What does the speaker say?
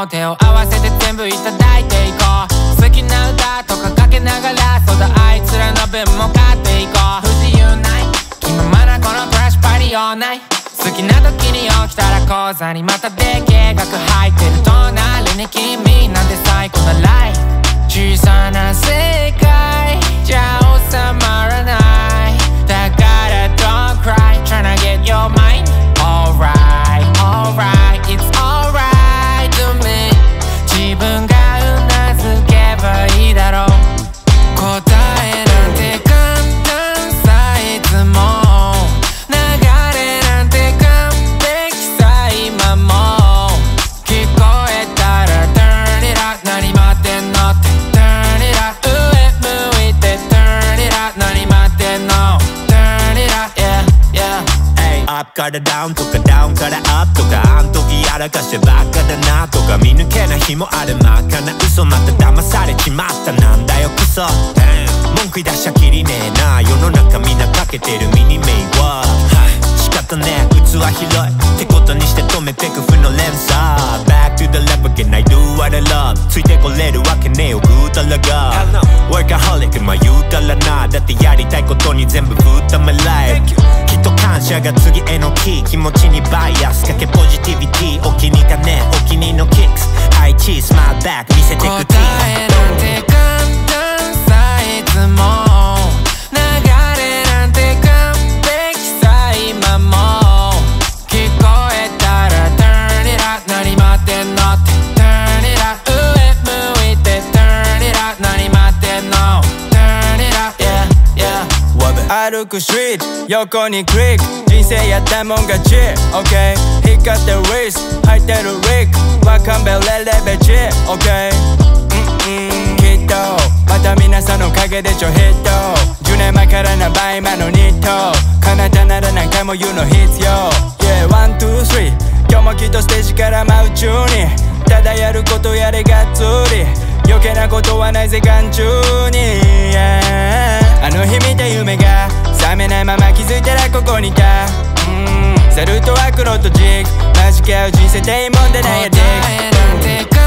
も手を合わせて全部いただいていこう。好きな歌とかかけながらそうだあいつらの分も買っていこう。不自由ない。気ままなこのクラッシュパリオない好きな時に起きたら口座にまたで計画入ってる。隣に君なんて最高なライ小さな世 Ay, up から down とか down から up とかあん時やらかしてばっかだなとか見抜けない日もある真っ赤な嘘また騙されちまったなんだよクソ文句言い出しゃきりねえな世の中みんなかけてるミニメイは仕方ねえ器広いってことにして止めてく負の連鎖 Back to the lab again I do what I love ついてこれるわけねえよぐうたらが。Workaholic まあ言うたらなだってやりたいことに全部振った my life きっと感謝が次へのキー気持ちにバイアスかけポジティビティお気に入りかねお気に入りのキックス。ハイチースマイルバック見せてく答 T え歩くストリート横にクリック人生やったもん勝ち。OK? 光ってるリス入ってるリックわかんべれれべち。OK? うんうん。きっとまた皆さんのおかげでちょヒット。10年前からな倍今のニット。彼方なら何回も言うの必要。Yeah 1 2 3今日もきっとステージから真宇宙に。ただやることやれがっつり。余計なことはないぜ眼中に、yeah. の日見た夢が覚めないまま気づいたらここにいた。うん。サルとアクロとジーク。マジかよ人生でいいもんだなやで。